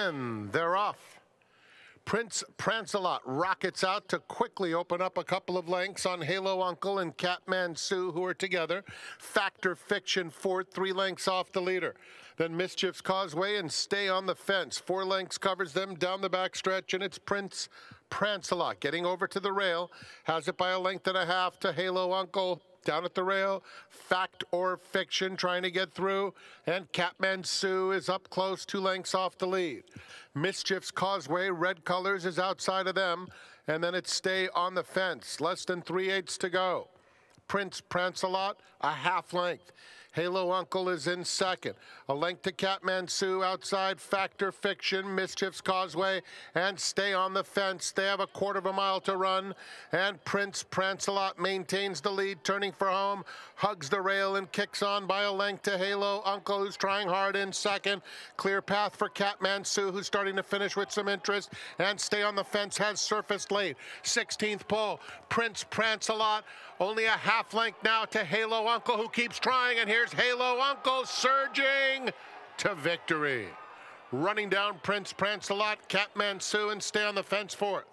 And they're off. Prince Prancelot rockets out to quickly open up a couple of lengths on Halo Uncle and Catman Sue, who are together. Factor Fiction fourth, three lengths off the leader. Then Mischief's Causeway and Stay on the Fence. Four lengths covers them down the backstretch, and it's Prince Prancelot getting over to the rail. Has it by a length and a half to Halo Uncle down at the rail. Fact or fiction trying to get through. And Catman Sue is up close, two lengths off the lead. Mischief's Causeway, red colors, is outside of them. And then it's Stay on the Fence. Less than three eighths to go. Prince Prancelot, a half length. Halo Uncle is in second. A length to Catman Sue outside Factor Fiction, Mischief's Causeway, and Stay on the Fence. They have a quarter of a mile to run, and Prince Prancelot maintains the lead, turning for home, hugs the rail and kicks on by a length to Halo Uncle, who's trying hard in second. Clear path for Catman Sue, who's starting to finish with some interest, and Stay on the Fence has surfaced late. 16th pole, Prince Prancelot, only a half length now to Halo Uncle, who keeps trying, and here Here's Halo Uncle surging to victory. Running down Prince Prancelot, Catman Sue, and stay on the fence fourth.